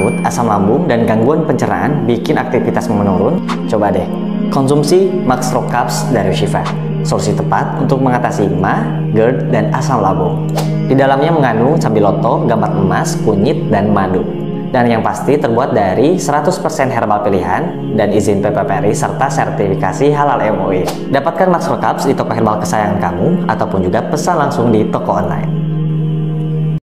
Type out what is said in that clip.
takut, asam lambung, dan gangguan pencernaan bikin aktivitas menurun? Coba deh, konsumsi Max Rock Cups dari Shifa. Solusi tepat untuk mengatasi ma, GERD, dan asam lambung. Di dalamnya mengandung sambiloto, gambar emas, kunyit, dan madu. Dan yang pasti terbuat dari 100% herbal pilihan dan izin PPPRI serta sertifikasi halal MUI. Dapatkan Max Rock Cups di toko herbal kesayangan kamu ataupun juga pesan langsung di toko online.